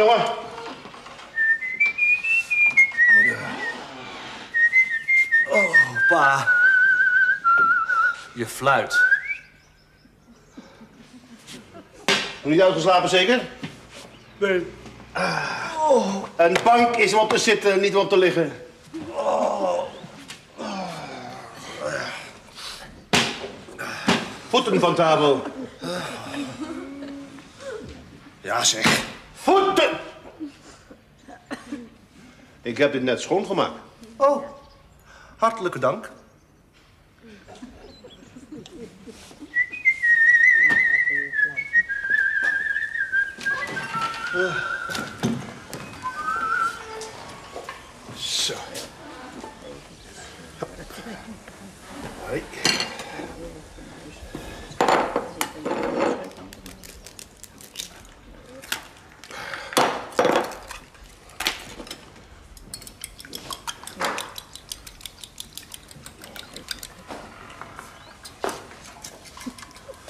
Jongen. Oh, pa. Je fluit. Niet uitgeslapen, zeker? Nee. Een bank is om op te zitten, niet om op te liggen. Voeten van tafel. Ja, zeg. Voeten! Ik heb dit net schoongemaakt. Oh, hartelijke dank. Hoi.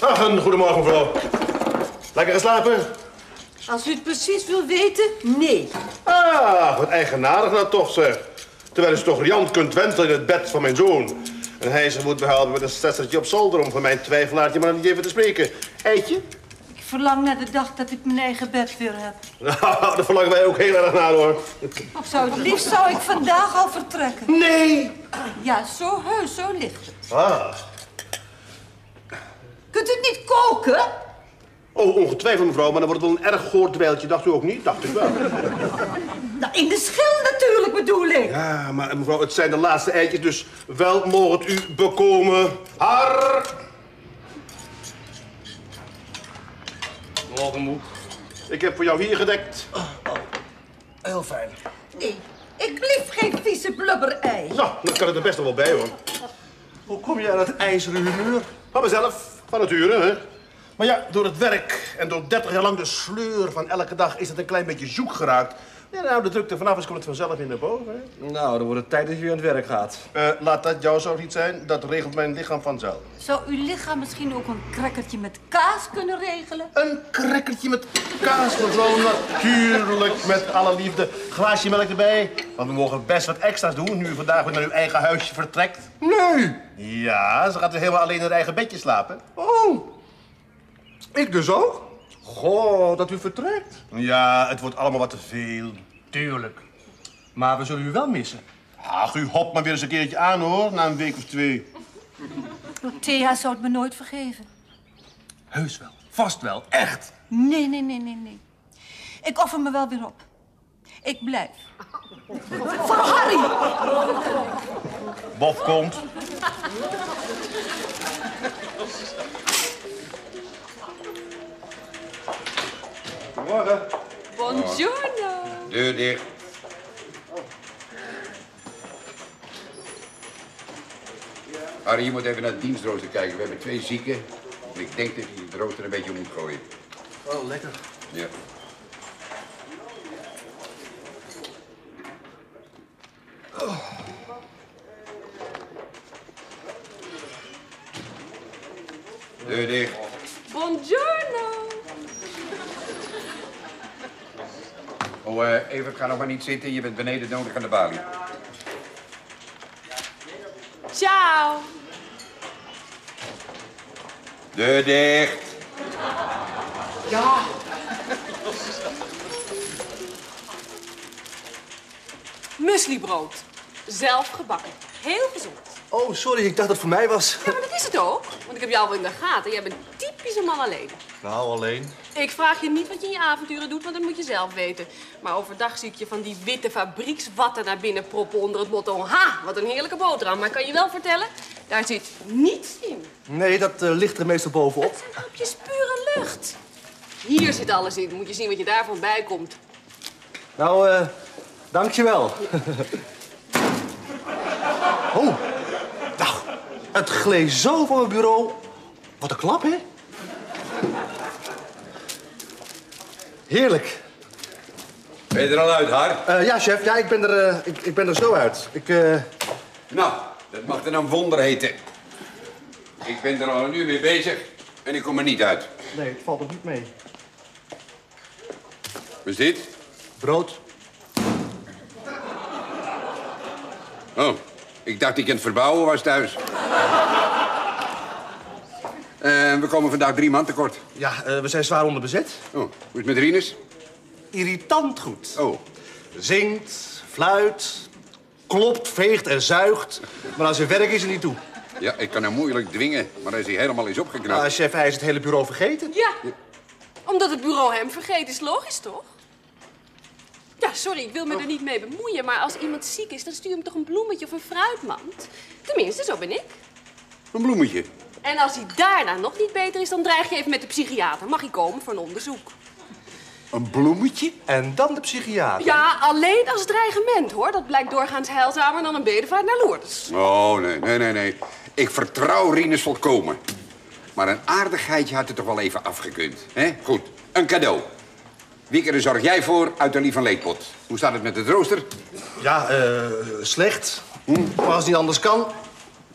Ach, een goedemorgen, mevrouw. Lekker geslapen? Als u het precies wil weten, nee. Ah, wat eigenaardig nou toch, zeg. Terwijl u toch riant kunt wentelen in het bed van mijn zoon. En hij zich moet behelpen met een stessertje op zolder om van mijn twijfelaartje maar niet even te spreken. Eitje? Ik verlang naar de dag dat ik mijn eigen bed weer heb. Nou, daar verlangen wij ook heel erg naar, hoor. Of zou het liefst zou ik vandaag al vertrekken. Nee! Ja, zo heus, zo ligt het. Ah. Kunt u het niet koken? Oh, ongetwijfeld, mevrouw, maar dan wordt het wel een erg goor dweiltje. Dacht u ook niet? Dacht ik wel. Nou, in de schil natuurlijk bedoel ik. Ja, maar mevrouw, het zijn de laatste eitjes, dus wel mogen het u bekomen. Har! Morgen, moe. Ik heb voor jou hier gedekt. Heel fijn. Nee, ik blief geen vieze blubberei. Nou, dan kan het er best nog wel bij, hoor. Hoe kom je aan het ijzeren humeur? Van mezelf, van nature, hè. Maar ja, door het werk en door 30 jaar lang de sleur van elke dag is het een klein beetje zoek geraakt. Ja, nou, de drukte vanaf is, komt het vanzelf weer naar boven. Hè? Nou, dan wordt het tijd dat je weer aan het werk gaat. Eh, laat dat jouw zorg niet zijn, dat regelt mijn lichaam vanzelf. Zou uw lichaam misschien ook een crackertje met kaas kunnen regelen? Een crackertje met kaas, mevrouw, natuurlijk, met alle liefde. Glaasje melk erbij, want we mogen best wat extra's doen nu u vandaag weer naar uw eigen huisje vertrekt. Nee. Ja, ze gaat weer helemaal alleen in haar eigen bedje slapen. Oh. Ik dus ook? Goh, dat u vertrekt. Ja, het wordt allemaal wat te veel. Tuurlijk. Maar we zullen u wel missen. Ach, u hopt maar weer eens een keertje aan, hoor, na een week of twee. Thea zou het me nooit vergeven. Heus wel. Vast wel. Echt. Nee, nee, nee, nee, nee. Ik offer me wel weer op. Ik blijf. Voor Harry! Bob komt. Goedemorgen. Buongiorno. Deur dicht. Harry, je moet even naar het dienstrooster kijken. We hebben twee zieken. En ik denk dat je het rooster een beetje om moet gooien. Oh, lekker. Ja. Evert, ga nog maar niet zitten. Je bent beneden nodig aan de balie. Ciao. Deur dicht. Ja. Muslibrood. Zelf gebakken. Heel gezond. Oh, sorry. Ik dacht dat het voor mij was. Ja, maar dat is het ook. Want ik heb jou wel in de gaten. Jij bent typisch een man alleen. Nou, alleen. Ik vraag je niet wat je in je avonturen doet, want dat moet je zelf weten. Maar overdag zie ik je van die witte fabriekswatten naar binnen proppen onder het motto... Ha, wat een heerlijke boterham. Maar kan je wel vertellen, daar zit niets in. Nee, dat eh, ligt er meestal bovenop. Het zijn hapjes pure lucht. Hier zit alles in. Moet je zien wat je daarvan bijkomt. Nou, eh, dankjewel. oh, nou, het gleed zo van mijn bureau. Wat een klap, hè? Heerlijk. Ben je er al uit, Har? Eh, ja, chef, ja, ik, ben er, eh, ik, ik ben er zo uit. Ik, eh, Nou, dat mag dan een wonder heten. Ik ben er al een uur mee bezig en ik kom er niet uit. Nee, het valt er niet mee. is dit? Brood. Oh, ik dacht ik in het verbouwen was thuis. Eh, we komen vandaag drie man tekort. Ja, eh, we zijn zwaar onder bezet. Oh, hoe is het met Rinus? Irritant goed. Oh, Zingt, fluit, klopt, veegt en zuigt. Maar aan zijn werk is er niet toe. ja, ik kan hem moeilijk dwingen, maar hij helemaal is opgeknapt... Nou, chef, hij is het hele bureau vergeten. Ja, omdat het bureau hem vergeet is logisch, toch? Ja, sorry, ik wil me er niet mee bemoeien, maar als iemand ziek is, dan stuur je hem toch een bloemetje of een fruitmand? Tenminste, zo ben ik. Een bloemetje. En als hij daarna nog niet beter is, dan dreig je even met de psychiater. Mag hij komen voor een onderzoek? Een bloemetje? En dan de psychiater. Ja, alleen als dreigement, hoor. Dat blijkt doorgaans heilzamer dan een bedevaart naar Lourdes. Oh, nee, nee, nee, nee. Ik vertrouw Rinus volkomen. Maar een aardigheidje had het toch wel even afgekund, hè? Goed, een cadeau. Wieke, zorg jij voor uit de lief van Leekpot. Hoe staat het met het rooster? Ja, eh, slecht. Maar als het niet anders kan,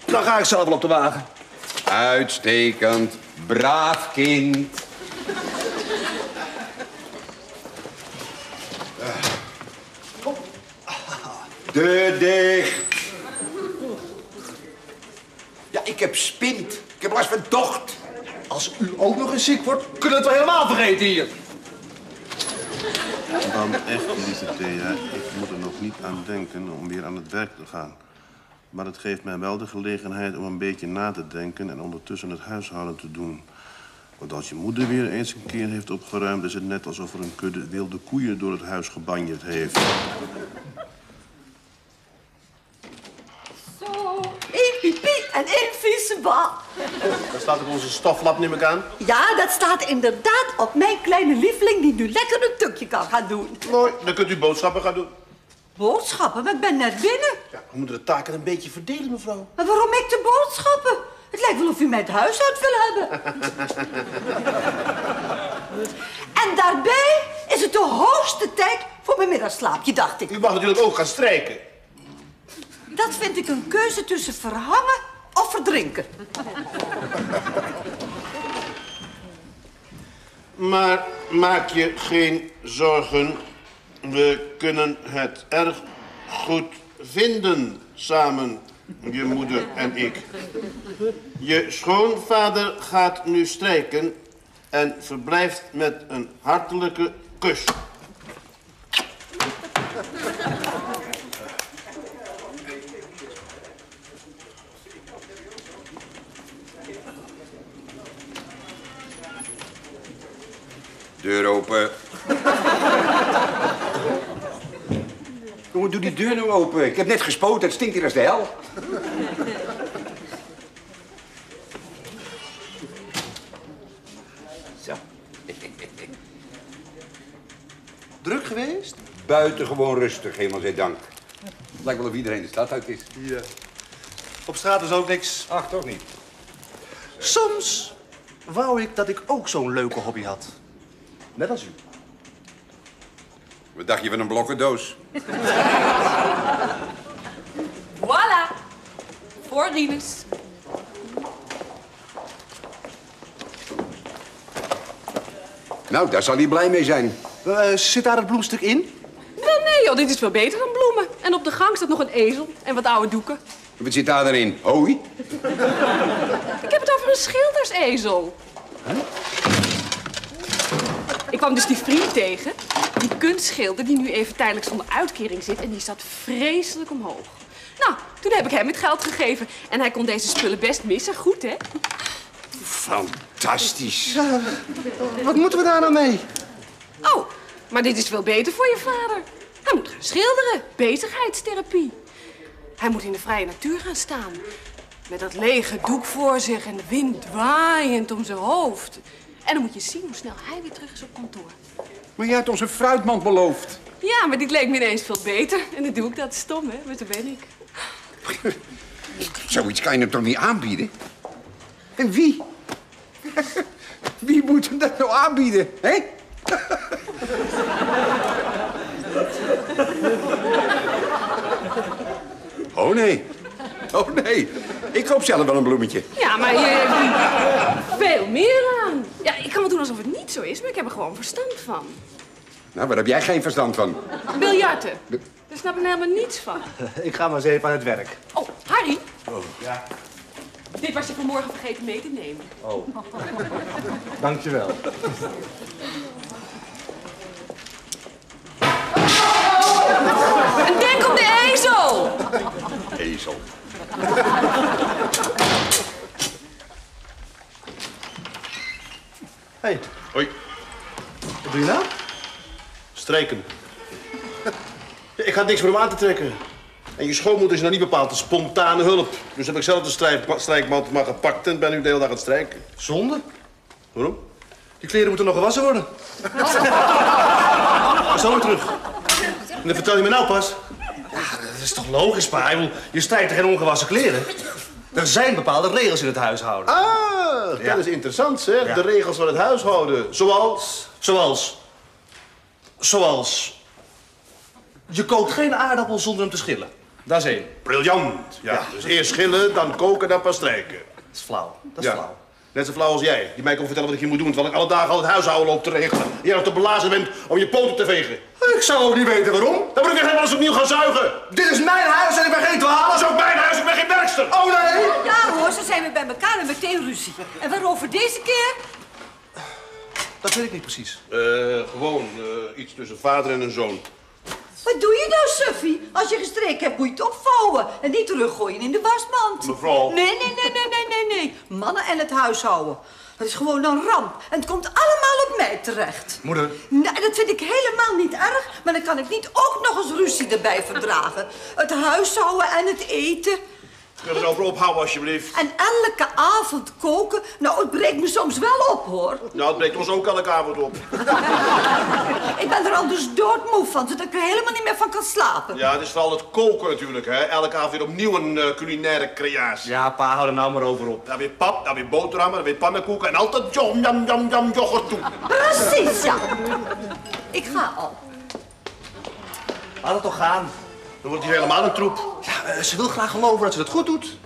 dan ga ik zelf wel op de wagen. Uitstekend. Braaf kind. De dicht. Ja, ik heb spint. Ik heb last van tocht. Als u ook nog eens ziek wordt, kunnen we het wel helemaal vergeten hier. Dan echt, lieve Thea, ik moet er nog niet aan denken om weer aan het werk te gaan. Maar het geeft mij wel de gelegenheid om een beetje na te denken en ondertussen het huishouden te doen. Want als je moeder weer eens een keer heeft opgeruimd, is het net alsof er een kudde wilde koeien door het huis gebanjerd heeft. Zo, één pipi en één vieze bal. Daar staat ook onze stoflap, neem ik aan. Ja, dat staat inderdaad op mijn kleine lieveling die nu lekker een tukje kan gaan doen. Mooi, dan kunt u boodschappen gaan doen. Boodschappen, maar ik ben net binnen. Ja, we moeten de taken een beetje verdelen, mevrouw. Maar waarom ik de boodschappen? Het lijkt wel of u mij het huis uit wil hebben. en daarbij is het de hoogste tijd voor mijn middagslaapje, dacht ik. U mag natuurlijk ook gaan strijken. Dat vind ik een keuze tussen verhangen of verdrinken. Maar maak je geen zorgen. We kunnen het erg goed vinden samen, je moeder en ik. Je schoonvader gaat nu strijken en verblijft met een hartelijke kus. Deur nou open. Ik heb net gespoten, het stinkt hier als de hel. Zo. Druk geweest? Buitengewoon rustig, hemel zij dank. Het lijkt wel of iedereen de stad uit is. Ja. Op straat is ook niks. Ach, toch niet. Soms wou ik dat ik ook zo'n leuke hobby had. Net als u. Wat dacht je van een blokkendoos? Voilà. Voor Rinus. Nou, daar zal hij blij mee zijn. Eh, zit daar het bloemstuk in? Wel nee joh, dit is veel beter dan bloemen. En op de gang staat nog een ezel en wat oude doeken. Wat zit daar dan in? Hooi? Ik heb het over een schildersezel. Ik kwam dus die vriend tegen, die kunstschilder die nu even tijdelijk zonder uitkering zit en die zat vreselijk omhoog. Nou, toen heb ik hem het geld gegeven en hij kon deze spullen best missen. Goed, hè? Fantastisch. Wat moeten we daar nou mee? Oh, maar dit is veel beter voor je vader. Hij moet gaan schilderen, bezigheidstherapie. Hij moet in de vrije natuur gaan staan. Met dat lege doek voor zich en de wind waaiend om zijn hoofd. En dan moet je zien hoe snel hij weer terug is op kantoor. Maar jij had ons een fruitmand beloofd. Ja, maar dit leek me ineens veel beter. En dan doe ik dat stom, hè? Maar zo ben ik. Zoiets kan je hem toch niet aanbieden? En wie? Wie moet hem dat nou aanbieden, hè? Oh nee. Oh nee. Ik koop zelf wel een bloemetje. Ja, maar je hebt veel meer aan. Ja, ik kan wel doen alsof het niet zo is, maar ik heb er gewoon verstand van. Nou, waar heb jij geen verstand van? Biljarten. Daar snap ik helemaal niets van. Ik ga maar eens even aan het werk. Oh, Harry. Ja? Dit was je vanmorgen vergeten mee te nemen. Dankjewel. En denk op de ezel! Ezel. Hey, Hoi, wat doe je nou? strijken. Ik had niks meer om aan te trekken. En je schoonmoeder is nog niet bepaald een spontane hulp. Dus heb ik zelf de strijk, strijkmand maar gepakt en ben nu de hele dag aan het strijken. Zonde. Waarom? Die kleren moeten nog gewassen worden. Weer terug. En dat vertel je me nou pas. Is toch logisch, pa. Je strijkt er geen ongewassen kleren. Er zijn bepaalde regels in het huishouden. Ah, dat Ja. is interessant, zeg. Ja. De regels van het huishouden. Zoals... Zoals... Zoals... Je kookt geen aardappel zonder hem te schillen. Dat is één. Briljant. Ja, Ja. dus eerst schillen, dan koken, dan pas strijken. Dat is flauw. Dat is flauw. Net zo flauw als jij. Die mij kon vertellen wat ik hier moet doen, terwijl ik alle dagen al het huishouden loop te regelen. En jij nog te belazen bent om je poten te vegen. Ik zou ook niet weten waarom. Dan moet ik weer helemaal eens opnieuw gaan zuigen. Dit is mijn huis en ik ben geen twaalf. Dat is ook mijn huis, ik ben geen werkster. Oh nee! Ja hoor, ze zijn weer bij elkaar en meteen ruzie. En waarover deze keer? Dat weet ik niet precies. Eh, gewoon eh, iets tussen vader en een zoon. Wat doe je nou, Suffie? Als je gestreken hebt, moet je het opvouwen. En niet teruggooien in de wasmand. Mevrouw. Nee, nee, nee, nee, nee, nee, nee. Mannen en het huishouden. Het is gewoon een ramp. En het komt allemaal op mij terecht. Moeder. Nou, dat vind ik helemaal niet erg. Maar dan kan ik niet ook nog eens ruzie erbij verdragen. Het huishouden en het eten. Kun je er over ophouden, alsjeblieft? En elke avond koken. Nou, het breekt me soms wel op, hoor. Nou, het breekt ons ook elke avond op. Ik ben er al dus doodmoe van, zodat ik er helemaal niet meer van kan slapen. Ja, het is vooral het koken natuurlijk, hè. Elke avond weer opnieuw een eh, culinaire creatie. Ja, pa, hou er nou maar over op. Dan weer pap, dan weer boterhammen, dan weer pannenkoeken en altijd jam, jam, jam, jam, yoghurt toe. Precies, ja. Ik ga al. Laat het toch gaan. Dan wordt hier helemaal een troep. Ja, eh, ze wil graag geloven dat ze het goed doet.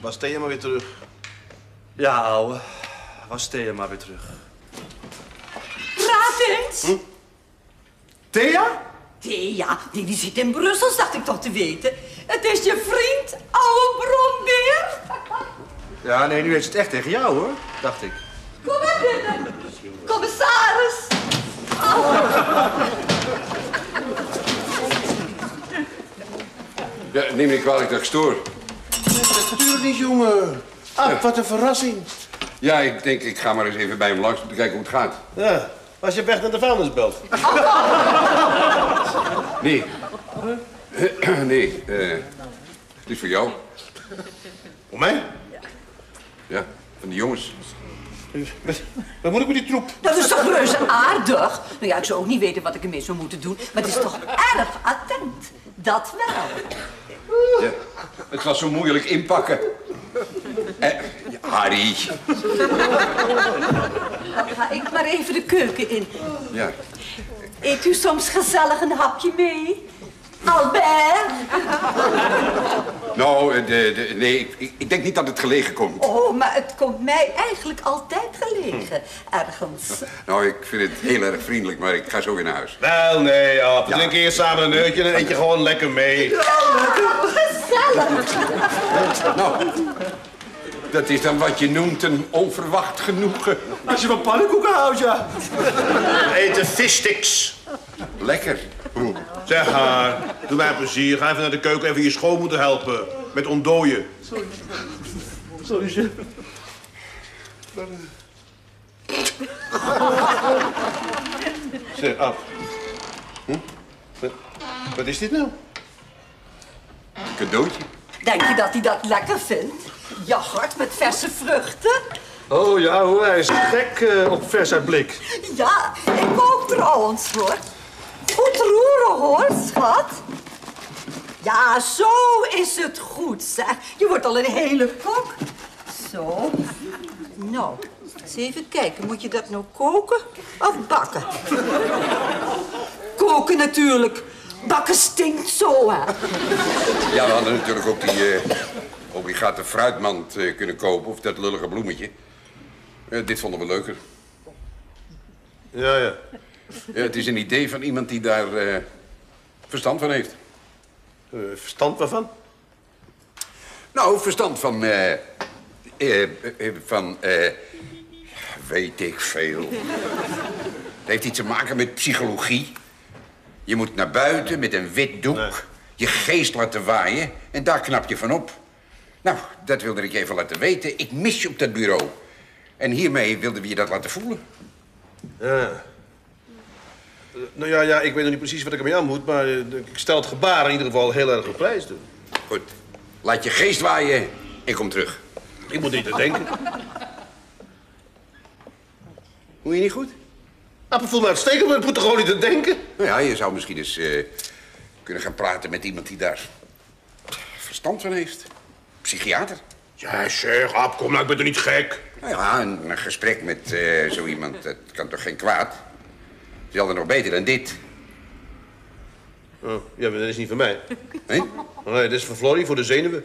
Was Thea maar weer terug. Ja, ouwe. Was Thea maar weer terug. Praat eens. Thea? Thea, die, die zit in Brussel, dacht ik toch te weten. Het is je vriend, ouwe brombeer. Ja, nee, nu heeft ze het echt tegen jou, hoor. Dacht ik. Kom maar binnen. Commissaris. Ja, neem me niet kwalijk dat ik stoor. Natuurlijk niet, jongen. Ah, wat een verrassing. Ja, ik denk, ik ga maar eens even bij hem langs om te kijken hoe het gaat. Ja, was je weg naar de vuilnisbelt? Nee. nee, eh, het is voor jou. Voor mij? Ja, van die jongens. Wat, wat moet ik met die troep? Dat is toch reuze aardig? Nou ja, ik zou ook niet weten wat ik ermee zou moeten doen. Maar het is toch erg attent. Dat wel. Ja, het was zo moeilijk inpakken. Eh, ja, Harry. Dan ga ik maar even de keuken in. Ja. Eet u soms gezellig een hapje mee? Albert? Nou, eh, de, de, nee, ik, ik denk niet dat het gelegen komt. Oh, maar het komt mij eigenlijk altijd gelegen. Ergens. Nou, ik vind het heel erg vriendelijk, maar ik ga zo weer naar huis. Wel, nee, Ab. We drinken eerst samen een neutje en dan eet je gewoon lekker mee. Gezellig. Nou, dat is dan wat je noemt een onverwacht genoegen. Als je van pannenkoeken houdt, ja. We eten fishsticks. Lekker. Zeg haar, doe mij plezier. Ga even naar de keuken even je schoonmoeder helpen. Met ontdooien. Sorry, chef. Zeg, Ab. Hm? Wat is dit nou? Cadeautje. Denk je dat hij dat lekker vindt? Yoghurt met verse vruchten? Oh ja, hoor, hij is gek eh, op vers uit blik. Ja, ik ook trouwens, hoor. Goed roeren, hoor, schat. Ja, zo is het goed, zeg. Je wordt al een hele kok. Zo. Nou, eens even kijken. Moet je dat nou koken of bakken? Koken natuurlijk. Bakken stinkt zo, hè. Ja, we hadden natuurlijk ook die eh, obligate fruitmand eh, kunnen kopen, of dat lullige bloemetje. Eh, dit vonden we leuker. Ja, ja. Ja, het is een idee van iemand die daar eh, verstand van heeft. Eh, verstand waarvan? Nou, verstand van... eh, eh, eh, van... eh, weet ik veel. Het heeft iets te maken met psychologie. Je moet naar buiten met een wit doek. Je geest laten waaien. En daar knap je van op. Nou, dat wilde ik je even laten weten. Ik mis je op dat bureau. En hiermee wilden we je dat laten voelen. Ja. Eh, nou ja, ja, ik weet nog niet precies wat ik ermee aan moet, maar eh, ik stel het gebaar in ieder geval heel erg op prijs. Dus. Goed. Laat je geest waaien en kom terug. Ik moet niet aan denken. Moet je niet goed? Ah, ik voel me uitstekend, maar ik moet er gewoon niet aan denken. Nou ja, je zou misschien eens eh, kunnen gaan praten met iemand die daar verstand van heeft. Psychiater. Ja, zeg, Ab, kom nou, ik ben toch niet gek? Nou ja, een, een gesprek met eh, zo iemand, dat kan toch geen kwaad? Het is altijd nog beter dan dit. Oh, ja, maar dat is niet van mij. hè? Nee, dat is van Florrie voor de zenuwen.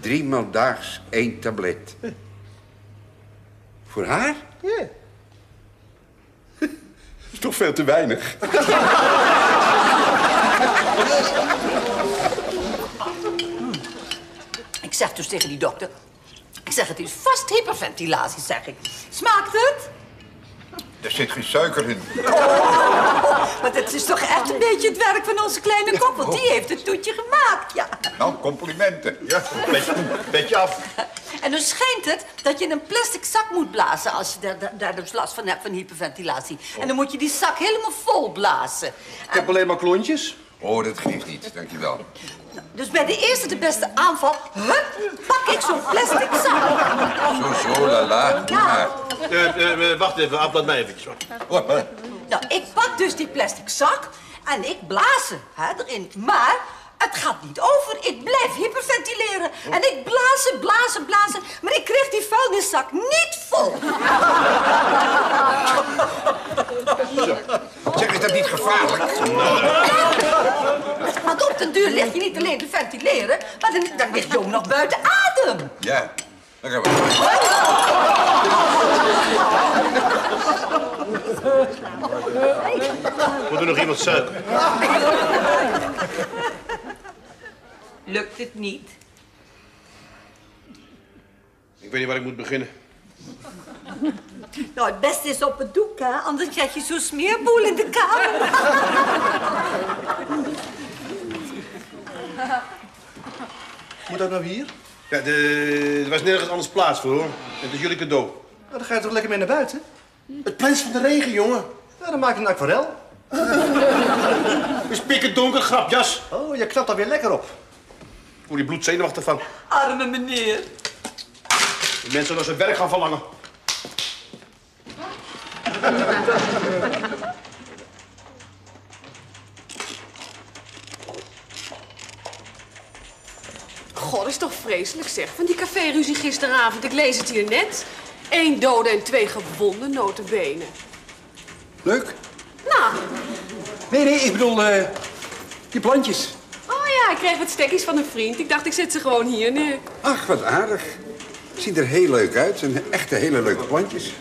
Driemaal daags één tablet. Voor haar? Ja. Is toch veel te weinig. Ik zeg dus tegen die dokter... Ik zeg, het is vast hyperventilatie, zeg ik. Smaakt het? Er zit geen suiker in. Maar dat is toch echt een beetje het werk van onze kleine kop, want die heeft het toetje gemaakt, ja. Nou, complimenten. Ja, beetje, beetje af. En dan schijnt het dat je in een plastic zak moet blazen als je daar, daar, daar dus last van hebt van hyperventilatie. En dan moet je die zak helemaal vol blazen. Ik heb alleen maar klontjes. Oh, dat geeft niet, dankjewel. Dus bij de eerste de beste aanval, hup, pak ik zo'n plastic zak. Zo, zo, la, la. Ja. Eh, eh, eh, wacht even, Ab, laat mij eventjes. wacht. Oh, oh. Nou, ik pak dus die plastic zak en ik blaas er, hè, erin. Maar het gaat niet over. Ik blijf hyperventileren. En ik blazen, blazen, blazen. Maar ik kreeg die vuilniszak niet vol. Zeg, is dat niet gevaarlijk? Want op den duur lig je niet alleen te ventileren, maar dan, dan lig je ook nog buiten adem. Ja, dan gaan we. Moet er nog iemand suiker? Lukt het niet? Ik weet niet waar ik moet beginnen. Nou, het beste is op het doek, hè? Anders krijg je zo'n smeerboel in de kamer. Moet dat nou hier? Ja, de, er was nergens anders plaats voor, hoor. Het is jullie cadeau. Nou, dan ga je toch lekker mee naar buiten? Het plens van de regen, jongen. Ja, dan maak je een aquarel. Het is pikken donker, grapjas. Oh, je knapt daar weer lekker op. Ik word die bloedzenuwachtig van. Arme meneer. Die mensen naar zijn werk gaan verlangen. God, dat is toch vreselijk zeg. Van die caféruzie gisteravond. Ik lees het hier net. Eén dode en twee gewonden, notabene. Leuk? Nou, Nee, nee, ik bedoel, eh, die plantjes. oh ja, ik kreeg wat stekjes van een vriend. Ik dacht, ik zet ze gewoon hier neer. Ach, wat aardig. Ziet er heel leuk uit. Zijn echte hele leuke plantjes.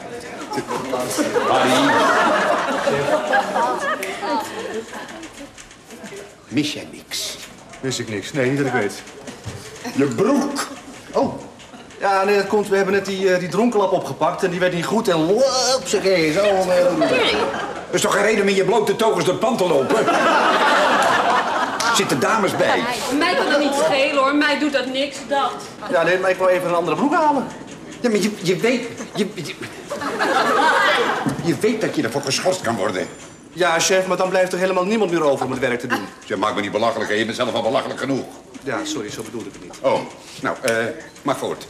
Mis jij niks? Wist ik niks. Nee, niet dat ik weet. Je broek. Oh. Ja, nee, dat komt. We hebben net die, eh, die dronkenlap opgepakt en die werd niet goed en lop, zeg hé, zo. eh, Er is toch geen reden om in je blote togers door het pand te lopen? Zitten dames bij? Mij kan dat niet schelen hoor. Mij doet dat niks, dat. Ja, nee, maar ik wil even een andere broek halen. Ja, maar je, je weet... Je, je, je weet dat je ervoor geschorst kan worden. Ja, chef, maar dan blijft er helemaal niemand meer over om het werk te doen. Je maakt me niet belachelijk, hè? je bent zelf al belachelijk genoeg. Ja, sorry, zo bedoelde ik het niet. Oh, nou, eh, maar voort.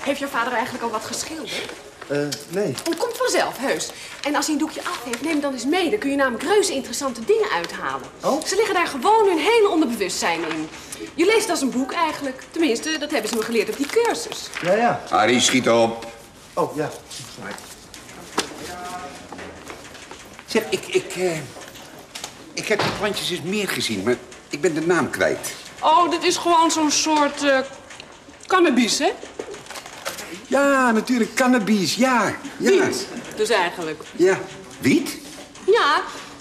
Heeft jouw vader eigenlijk al wat geschilderd? Eh, nee. Het komt vanzelf, heus. En als hij een doekje af heeft, neem het dan eens mee. Dan kun je namelijk reuze interessante dingen uithalen. Oh? Ze liggen daar gewoon hun hele onderbewustzijn in. Je leest als een boek eigenlijk. Tenminste, dat hebben ze me geleerd op die cursus. Ja, ja. Harry, schiet op. Oh, ja. Zeg, ik, ik, eh, ik heb die plantjes eens meer gezien, maar ik ben de naam kwijt. Oh, dit is gewoon zo'n soort uh, cannabis, hè? Ja, natuurlijk, cannabis, ja. ja. Wiet. dus eigenlijk. Ja. Wiet? Ja,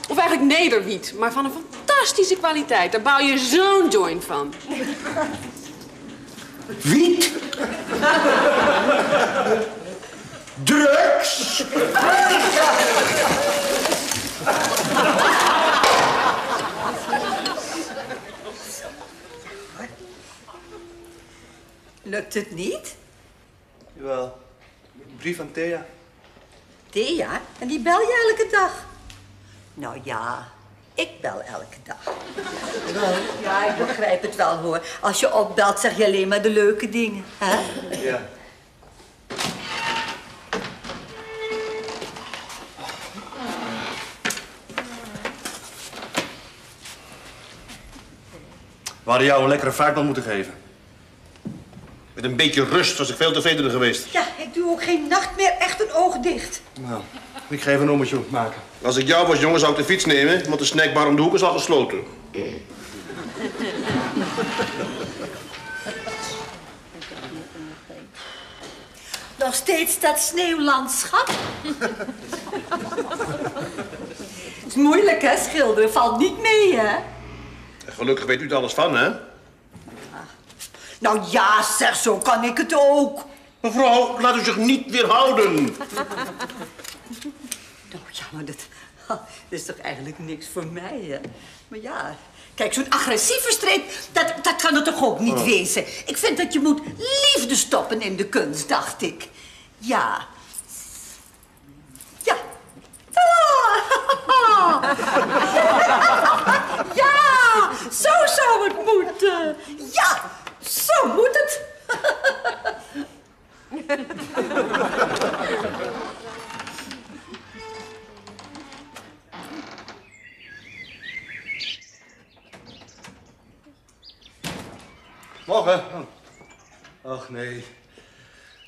of eigenlijk nederwiet, maar van een fantastische kwaliteit. Daar bouw je zo'n joint van. Wiet? Drugs? Lukt het niet? Jawel. Een brief van Thea. Thea? En die bel je elke dag? Nou ja, ik bel elke dag. Ja, ik begrijp het wel hoor. Als je opbelt zeg je alleen maar de leuke dingen. Hè? Ja. We hadden jou een lekkere vaakman moeten geven. Met een beetje rust was ik veel tevreden geweest. Ja, ik doe ook geen nacht meer echt een oog dicht. Nou, ik ga even een ommetje maken. Als ik jou was, jongen, zou ik de fiets nemen, want de snackbar om de hoek is al gesloten. Nog steeds dat sneeuwlandschap. Het is moeilijk hè, schilderen. Valt niet mee hè. Gelukkig weet u er alles van, hè? Nou ja, zeg, zo kan ik het ook. Mevrouw, laat u zich niet weerhouden. Nou ja, maar dat, dat is toch eigenlijk niks voor mij, hè? Maar ja, kijk, zo'n agressieve streep, dat, dat kan het toch ook niet wezen? Ik vind dat je moet liefde stoppen in de kunst, dacht ik. Ja. Ja. Ah. Ja, zo zou het moeten. Ja, zo moet het. Morgen. Ach nee,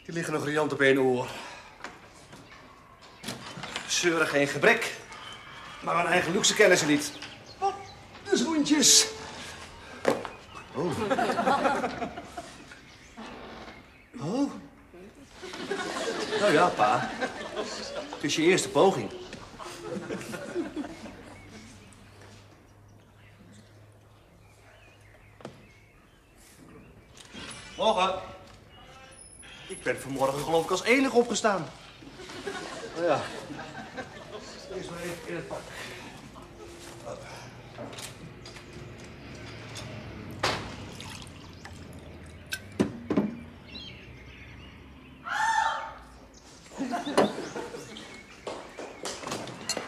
die liggen nog riant op één oor. Zeuren geen gebrek, maar mijn eigen luxe kennen ze niet. Wat de schoentjes. Oh. Oh. Nou ja, pa. Het is je eerste poging. Morgen. Ik ben vanmorgen geloof ik als enig opgestaan. Oh ja. Eerst maar even in het pak.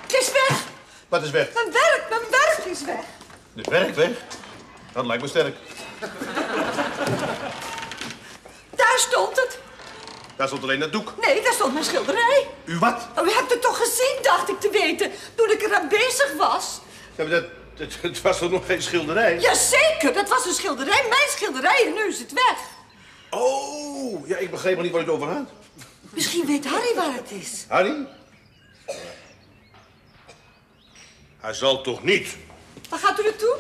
Het is weg. Wat is weg? Mijn werk, mijn werk is weg. Het werk weg? Dat lijkt me sterk. Daar stond het. Daar stond alleen dat doek. Nee, daar stond mijn schilderij. U wat? Oh, u hebt het toch gezien, dacht ik te weten, toen ik eraan bezig was? Ja, maar dat, was toch nog geen schilderij? Jazeker, dat was een schilderij, mijn schilderij, en nu is het weg. Oh, ja, ik begreep nog niet waar u het over had. Misschien weet Harry waar het is. Harry? Hij zal toch niet Waar gaat u naartoe?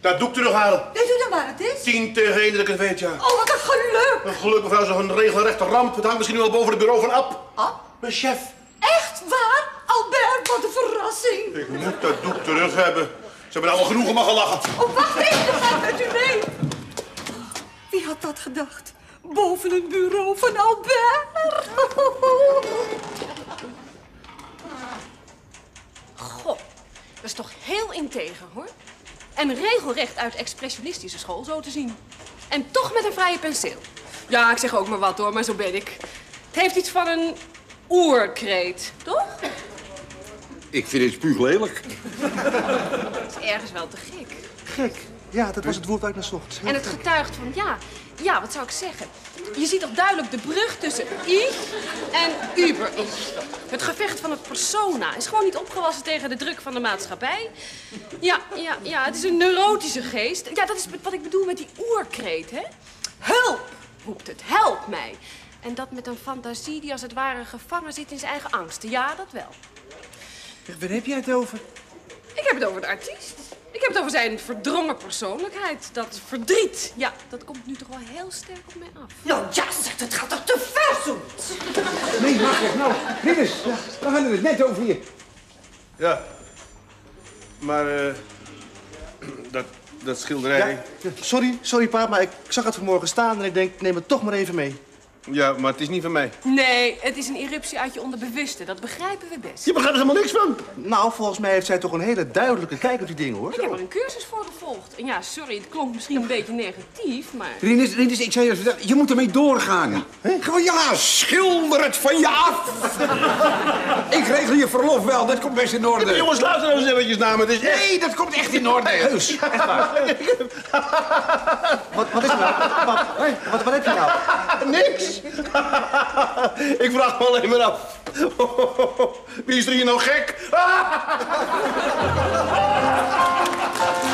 dat doek terughalen? Weet u dan waar het is? Tien tegen één dat ik het weet, ja. Oh, wat een geluk. Een geluk, mevrouw, zo'n regelrechte ramp. Het hangt misschien nu wel boven het bureau van Ab. Ah, Mijn chef. echt waar? Albert, wat een verrassing. Ik moet dat doek terug hebben. Ze hebben nou al genoeg om me gelachen. Oh, wacht even, dan ga ik met u mee. Wie had dat gedacht? Boven het bureau van Albert. Goh, dat is toch heel integer, hoor. En regelrecht uit expressionistische school, zo te zien. En toch met een vrije penseel. Ja, ik zeg ook maar wat, hoor, maar zo ben ik. Het heeft iets van een oerkreet, toch? Ik vind het spuuglelijk. Het is ergens wel te gek. Gek. Ja, dat was het woord waar ik naar zocht. En het getuigt van, ja, ja, wat zou ik zeggen? Je ziet toch duidelijk de brug tussen ich en über-ich. Het gevecht van het persona is gewoon niet opgewassen tegen de druk van de maatschappij. Ja, ja, ja, het is een neurotische geest. Ja, dat is wat ik bedoel met die oerkreet, hè? Hulp, roept het, help mij. En dat met een fantasie die als het ware gevangen zit in zijn eigen angsten. Ja, dat wel. Waar heb jij het over? Ik heb het over de artiest. Ik heb het over zijn verdrongen persoonlijkheid. Dat verdriet, ja, dat komt nu toch wel heel sterk op mij af. Nou ja, zeg, het gaat toch te ver zo. Nee, wacht even. Nou, Rinus, we hadden het net over je. Ja. Maar, eh... dat, dat schilderij... Ja, sorry, sorry pa, maar ik zag het vanmorgen staan en ik denk, neem het toch maar even mee. Ja, maar het is niet van mij. Nee, het is een eruptie uit je onderbewuste. Dat begrijpen we best. Je begrijpt er helemaal niks van. Nou, volgens mij heeft zij toch een hele duidelijke kijk op die dingen, hoor. Ik heb er een cursus voor gevolgd. En ja, sorry, het klonk misschien een beetje negatief, maar... Rinus, Rinus, ik zei je je moet ermee doorgaan. Gewoon ja, schilder het van je af. ik regel je verlof wel, dat komt best in orde. Jongens, luister nou eens eventjes naar me. Het is echt... Nee, dat komt echt in orde. Heus, echt waar. Wat, wat is er nou? Wat, wat, wat heb je nou? Niks. ik vraag me alleen maar af. Wie is er hier nou gek?